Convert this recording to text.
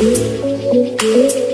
Música